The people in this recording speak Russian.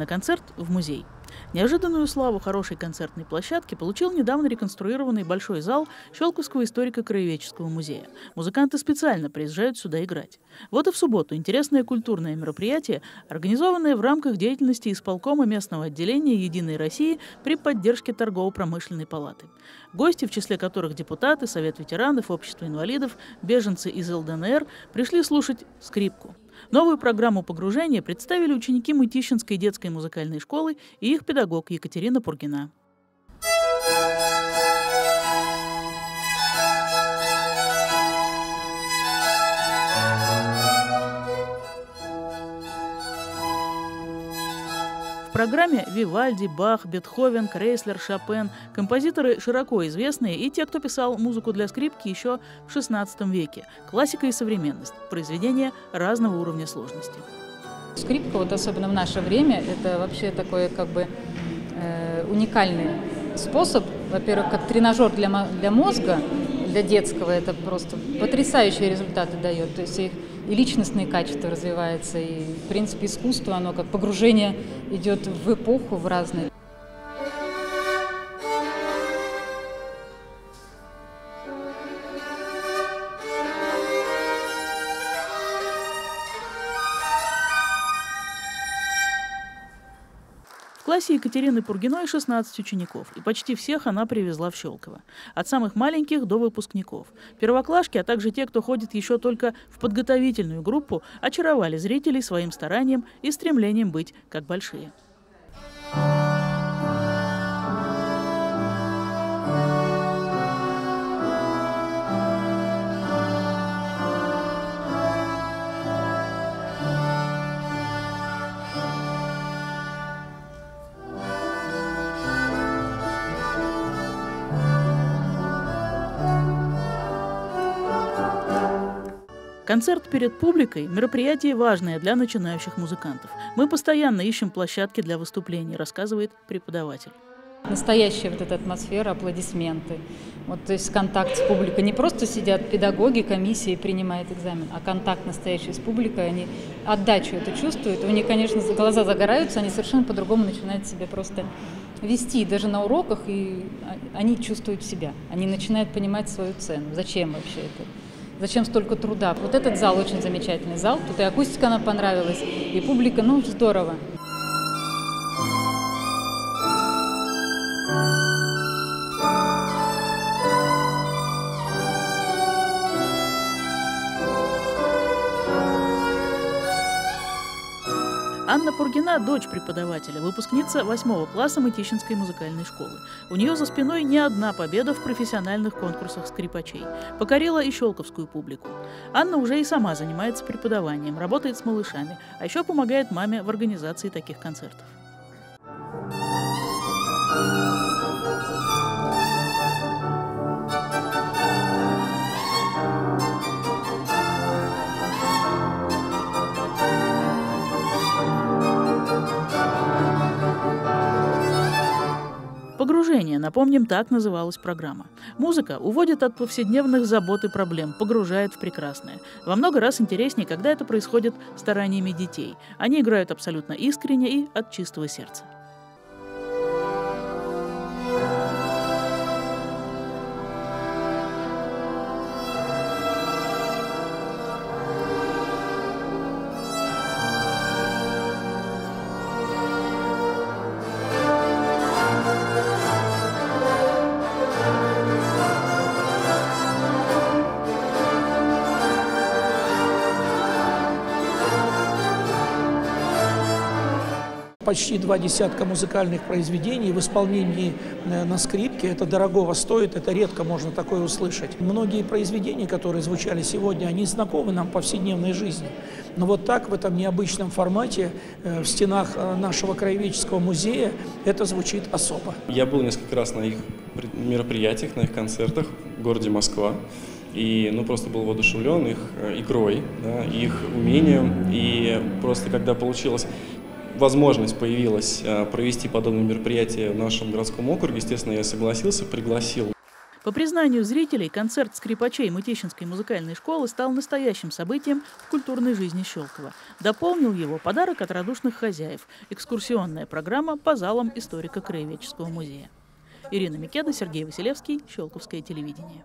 на концерт в музей. Неожиданную славу хорошей концертной площадки получил недавно реконструированный большой зал Щелковского историко-краеведческого музея. Музыканты специально приезжают сюда играть. Вот и в субботу интересное культурное мероприятие, организованное в рамках деятельности исполкома местного отделения «Единой России» при поддержке торгово-промышленной палаты. Гости, в числе которых депутаты, Совет ветеранов, Общество инвалидов, беженцы из ЛДНР, пришли слушать скрипку. Новую программу погружения представили ученики Мытищинской детской музыкальной школы и их педагог Екатерина Пургина. Программе Вивальди, Бах, Бетховен, Крейслер, Шопен – композиторы широко известные и те, кто писал музыку для скрипки еще в XVI веке. Классика и современность – произведения разного уровня сложности. Скрипка, вот особенно в наше время, это вообще такой как бы э, уникальный способ. Во-первых, как тренажер для, для мозга, для детского, это просто потрясающие результаты дает. То есть их и личностные качества развиваются, и, в принципе, искусство, оно как погружение идет в эпоху, в разные. В классе Екатерины Пургиной 16 учеников, и почти всех она привезла в Щелково. От самых маленьких до выпускников. Первоклашки, а также те, кто ходит еще только в подготовительную группу, очаровали зрителей своим старанием и стремлением быть как большие. Концерт перед публикой – мероприятие важное для начинающих музыкантов. Мы постоянно ищем площадки для выступлений, рассказывает преподаватель. Настоящая вот эта атмосфера, аплодисменты. Вот, то есть контакт с публикой. Не просто сидят педагоги, комиссии принимают экзамен, а контакт настоящий с публикой, они отдачу это чувствуют. У них, конечно, глаза загораются, они совершенно по-другому начинают себя просто вести, даже на уроках, и они чувствуют себя. Они начинают понимать свою цену. Зачем вообще это? Зачем столько труда? Вот этот зал очень замечательный зал. Тут и акустика нам понравилась, и публика, ну, здорово. Анна Пургина – дочь преподавателя, выпускница 8 класса Мытищинской музыкальной школы. У нее за спиной не одна победа в профессиональных конкурсах скрипачей. Покорила и щелковскую публику. Анна уже и сама занимается преподаванием, работает с малышами, а еще помогает маме в организации таких концертов. Погружение, напомним, так называлась программа. Музыка уводит от повседневных забот и проблем, погружает в прекрасное. Во много раз интереснее, когда это происходит стараниями детей. Они играют абсолютно искренне и от чистого сердца. Почти два десятка музыкальных произведений в исполнении э, на скрипке. Это дорогого стоит, это редко можно такое услышать. Многие произведения, которые звучали сегодня, они знакомы нам повседневной жизни. Но вот так, в этом необычном формате, э, в стенах э, нашего краеведческого музея, это звучит особо. Я был несколько раз на их мероприятиях, на их концертах в городе Москва. И ну, просто был воодушевлен их игрой, да, их умением. И просто когда получилось возможность появилась э, провести подобное мероприятие в нашем городском округе, естественно, я согласился, пригласил. По признанию зрителей, концерт скрипачей Мытищинской музыкальной школы стал настоящим событием в культурной жизни Щелкова. Дополнил его подарок от радушных хозяев – экскурсионная программа по залам историко-краеведческого музея. Ирина Микеда, Сергей Василевский, Щелковское телевидение.